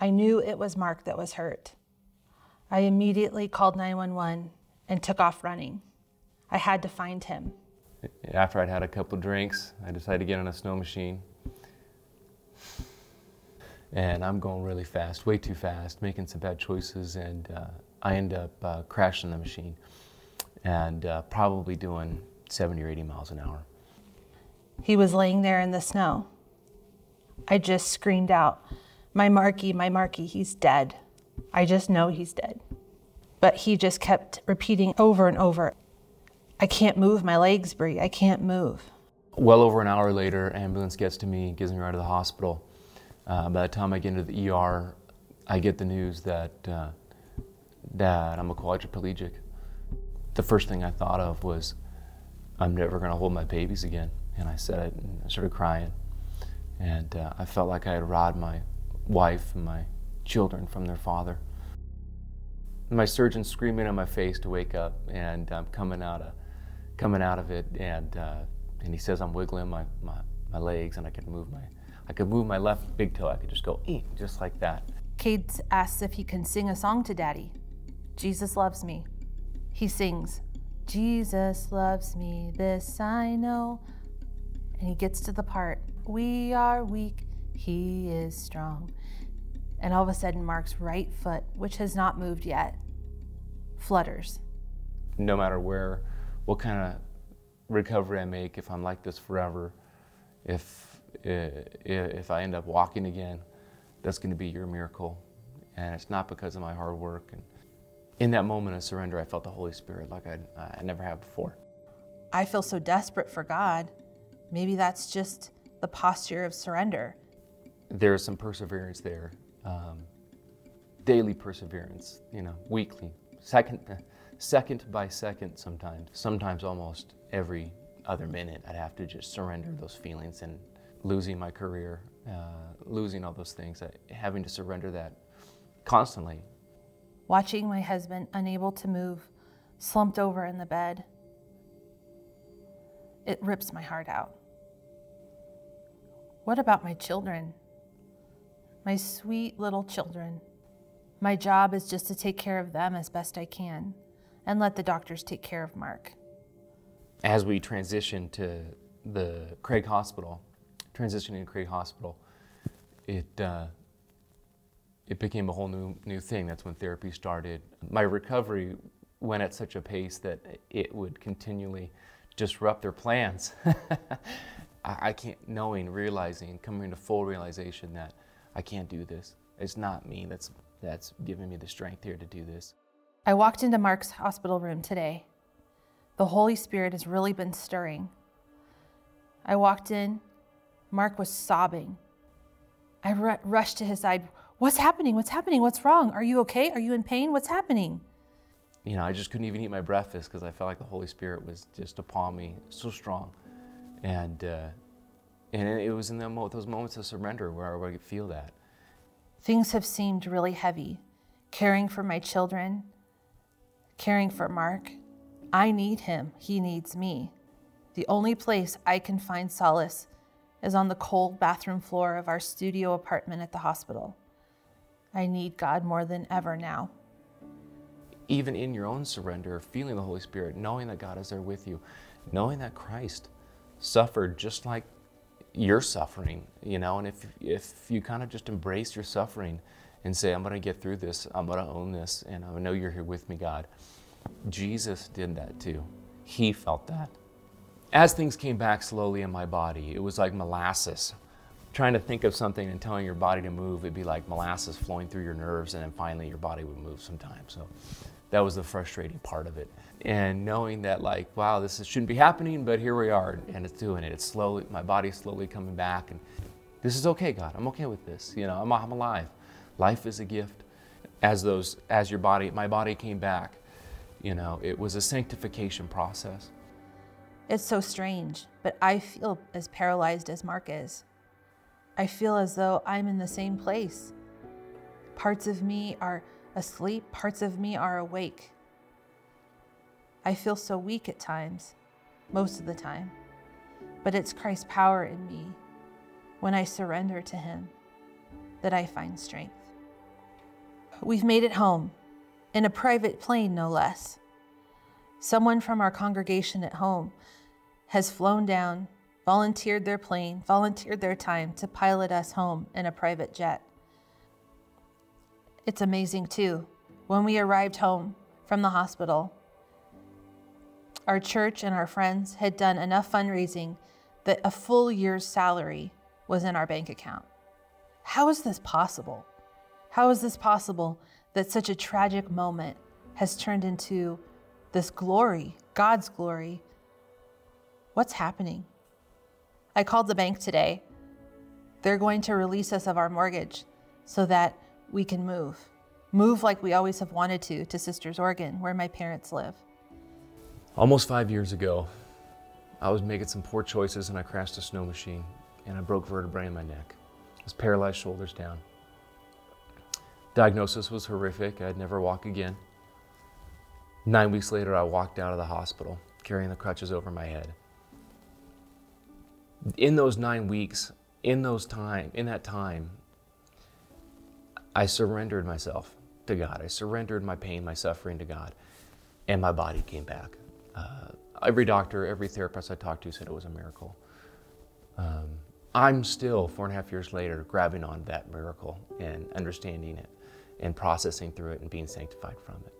I knew it was Mark that was hurt. I immediately called 911 and took off running. I had to find him. After I'd had a couple drinks, I decided to get on a snow machine. And I'm going really fast, way too fast, making some bad choices, and uh, I end up uh, crashing the machine and uh, probably doing 70 or 80 miles an hour. He was laying there in the snow. I just screamed out, My Marky, my Marky, he's dead. I just know he's dead. But he just kept repeating over and over, I can't move my legs, Bree. I can't move. Well over an hour later, ambulance gets to me, gives me right to the hospital. Uh, by the time I get into the ER, I get the news that uh, that I'm a quadriplegic. The first thing I thought of was, I'm never going to hold my babies again. And I said it, and I started crying. And uh, I felt like I had robbed my wife and my children from their father. My surgeon screaming in my face to wake up, and I'm coming out of, coming out of it, and uh, and he says I'm wiggling my, my, my legs, and I could move my, I could move my left big toe. I could just go just like that. Cade asks if he can sing a song to Daddy. Jesus loves me. He sings, Jesus loves me, this I know. And he gets to the part, we are weak, he is strong. And all of a sudden, Mark's right foot, which has not moved yet, flutters. No matter where, what kind of recovery I make, if I'm like this forever, if, if I end up walking again, that's going to be your miracle. And it's not because of my hard work. And in that moment of surrender, I felt the Holy Spirit like I'd, I never have before. I feel so desperate for God. Maybe that's just the posture of surrender. There's some perseverance there, um, daily perseverance, you know, weekly, second, second by second sometimes, sometimes almost every other minute. I'd have to just surrender those feelings and losing my career, uh, losing all those things, uh, having to surrender that constantly. Watching my husband unable to move, slumped over in the bed, it rips my heart out. What about my children? My sweet little children. My job is just to take care of them as best I can and let the doctors take care of Mark. As we transitioned to the Craig Hospital, transitioning to Craig Hospital, it, uh, it became a whole new, new thing. That's when therapy started. My recovery went at such a pace that it would continually disrupt their plans. I, I can't, knowing, realizing, coming to full realization that I can't do this. It's not me that's, that's giving me the strength here to do this. I walked into Mark's hospital room today. The Holy Spirit has really been stirring. I walked in, Mark was sobbing. I r- rushed to his side. What's happening? What's happening? What's wrong? Are you okay? Are you in pain? What's happening? You know, I just couldn't even eat my breakfast because I felt like the Holy Spirit was just upon me so strong. And, uh, and it was in those moments of surrender where I could feel that. Things have seemed really heavy. Caring for my children, caring for Mark. I need him, he needs me. The only place I can find solace is on the cold bathroom floor of our studio apartment at the hospital. I need God more than ever now. Even in your own surrender, feeling the Holy Spirit, knowing that God is there with you, knowing that Christ suffered just like you're suffering, you know, and if, if you kind of just embrace your suffering and say, I'm going to get through this, I'm going to own this, and I know you're here with me, God. Jesus did that too. He felt that. As things came back slowly in my body, it was like molasses trying to think of something and telling your body to move, it'd be like molasses flowing through your nerves, and then finally your body would move sometimes. So that was the frustrating part of it. And knowing that, like, wow, this shouldn't be happening, but here we are, and it's doing it. It's slowly, my body's slowly coming back, and this is okay, God. I'm okay with this. You know, I'm, I'm alive. Life is a gift. As those, as your body, my body came back, you know, it was a sanctification process. It's so strange, but I feel as paralyzed as Mark is. I feel as though I'm in the same place. Parts of me are asleep, parts of me are awake. I feel so weak at times, most of the time, but it's Christ's power in me when I surrender to Him that I find strength. We've made it home, in a private plane, no less. Someone from our congregation at home has flown down, volunteered their plane, volunteered their time to pilot us home in a private jet. It's amazing, too. When we arrived home from the hospital, our church and our friends had done enough fundraising that a full year's salary was in our bank account. How is this possible? How is this possible that such a tragic moment has turned into this glory, God's glory? What's happening? I called the bank today. They're going to release us of our mortgage so that we can move. Move like we always have wanted to, to Sisters, Oregon, where my parents live. Almost five years ago, I was making some poor choices and I crashed a snow machine and I broke vertebrae in my neck. I was paralyzed shoulders down. Diagnosis was horrific. I'd never walk again. Nine weeks later, I walked out of the hospital carrying the crutches over my head. In those nine weeks, in those time, in that time, I surrendered myself to God. I surrendered my pain, my suffering to God, and my body came back. Uh, every doctor, every therapist I talked to said it was a miracle. Um, I'm still, four and a half years later, grabbing on that miracle and understanding it and processing through it and being sanctified from it.